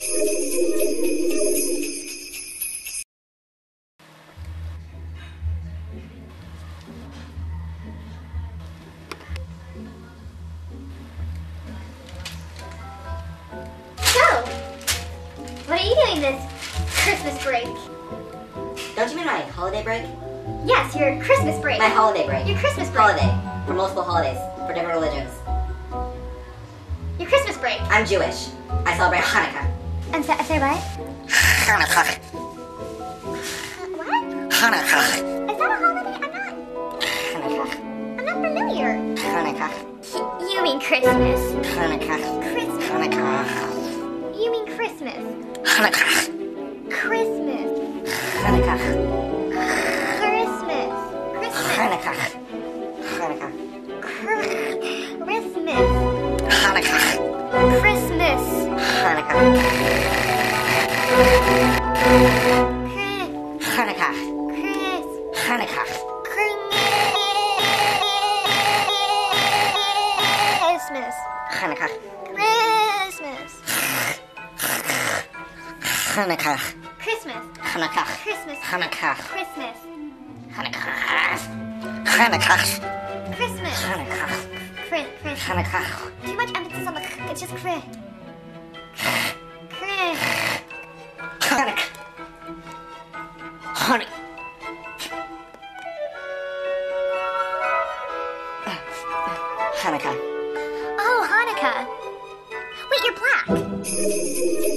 So, what are you doing this Christmas break? Don't you mean my holiday break? Yes, your Christmas break. My holiday break. Your Christmas break. Holiday. For multiple holidays. For different religions. Your Christmas break. I'm Jewish. I celebrate Hanukkah. And say, say what? Hanukkah. What? Hanukkah. Is that a holiday? I'm not. Hanukkah. I'm not familiar. Hanukkah. You mean Christmas? Hanukkah. Christmas. Hanukkah. You mean Christmas? Hanukkah. Christmas. Hanukkah. Christmas. Christmas. Christmas. Hanukkah. Christmas. Hanukkah. Chris. Hanukkah. Hanukkah. Christmas. Hanukkah. Christmas. Hanukkah. Christmas. Hanukkah. Christmas. Hanukkah. Christmas. Hanukkah. Christmas. Hanukkah. Too much emphasis on the. It's just. Chris. Hanukkah. Hanukkah. Oh, Hanukkah. Wait, you're black.